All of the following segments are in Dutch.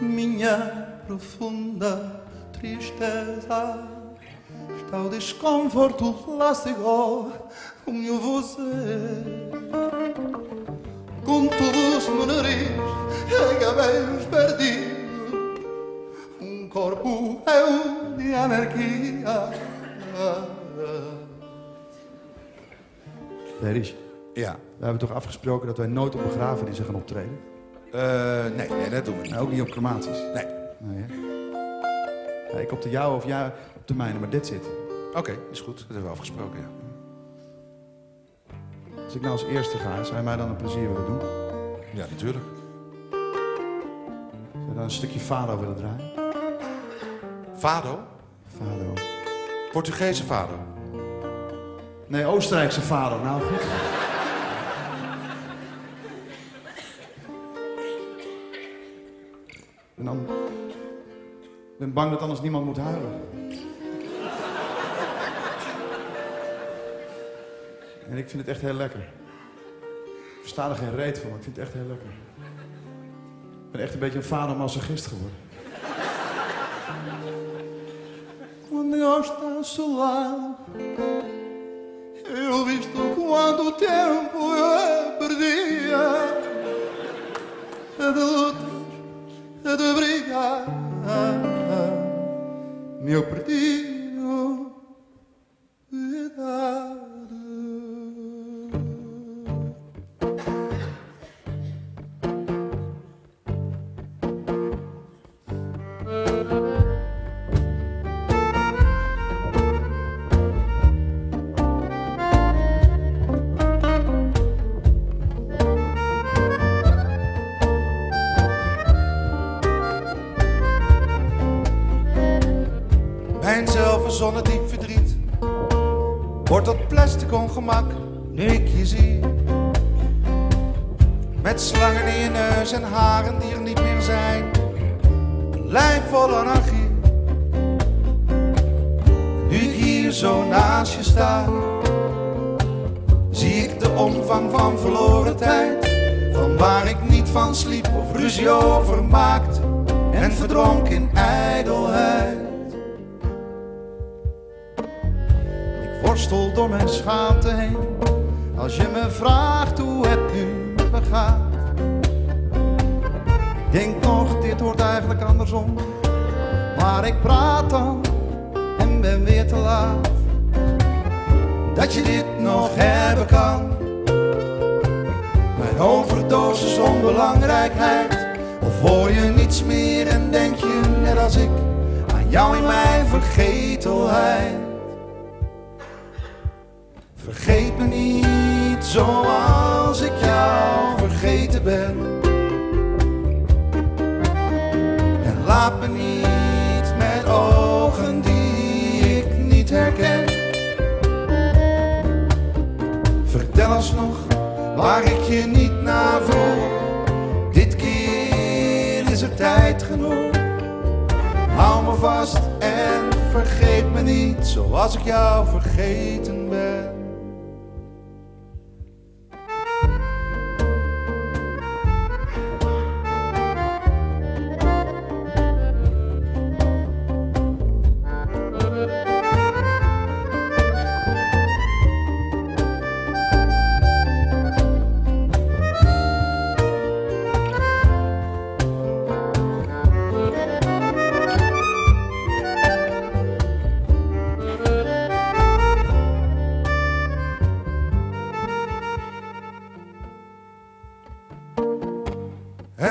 minha profunda tristeza. Está o desconforto lá chegou o meu você. Com todos no nariz, cabelos perdidos. Um corpo é de anarquia. Ja. We hebben toch afgesproken dat wij nooit op begrafenissen gaan optreden? Eh, nee, nee, dat doen we niet. Ook niet op crematies? Nee. Nee, hè? Ja, ik op de jouwe of jij op de mijne, maar dit zit. Oké, is goed. Dat hebben we afgesproken, ja. Als ik nou als eerste ga, zou je mij dan een plezier willen doen? Ja, natuurlijk. Zou je dan een stukje fado willen draaien? Fado? Fado. Portugese fado. Nee, Oostenrijkse fado. Nou, goed. En dan... Ik ben bang dat anders niemand moet huilen. En ik vind het echt heel lekker. Ik versta er geen reet van, maar ik vind het echt heel lekker. Ik ben echt een beetje een fado-masochist geworden. Quando eu estou Eu visto quanto tempo eu perdia de brigar Meu perdido diep verdriet wordt tot plastic ongemak nu ik je zie. Met slangen in je neus en haren die er niet meer zijn. Een lijf vol anarchie. Nu ik hier zo naast je sta, zie ik de omvang van verloren tijd. Van waar ik niet van sliep of ruzie over maakte en verdronk in ijdelheid. Worstel door mijn schaamte heen. Als je me vraagt hoe het nu met me gaat. Ik denk nog, dit hoort eigenlijk andersom. Maar ik praat dan en ben weer te laat. Dat je dit nog hebben kan. Mijn overdosis onbelangrijkheid. Of hoor je niets meer en denk je net als ik Aan jou in mijn vergetelheid Vergeet me niet zoals ik jou vergeten ben. En laat me niet met ogen die ik niet herken. Vertel alsnog waar ik je niet naar vroeg. Dit keer is er tijd genoeg. Hou me vast en vergeet me niet zoals ik jou vergeten ben.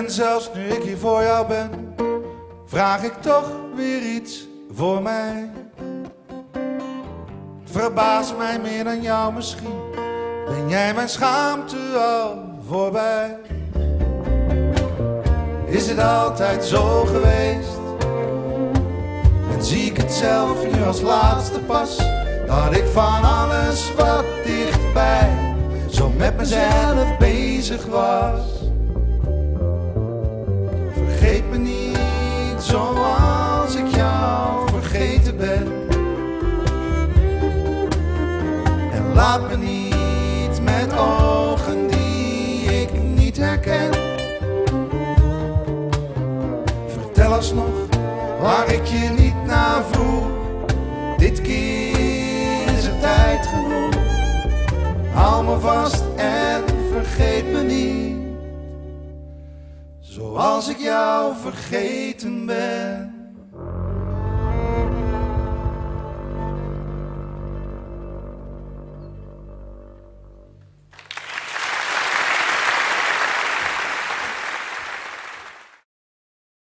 En zelfs nu ik hier voor jou ben, vraag ik toch weer iets voor mij. Verbaast mij meer dan jou misschien, ben jij mijn schaamte al voorbij. Is het altijd zo geweest? En zie ik het zelf nu als laatste pas, dat ik van alles wat dichtbij zo met mezelf bezig was. Laat me niet met ogen die ik niet herken. Vertel alsnog waar ik je niet naar vroeg. Dit keer is er tijd genoeg. Hou me vast en vergeet me niet. Zoals ik jou vergeten ben.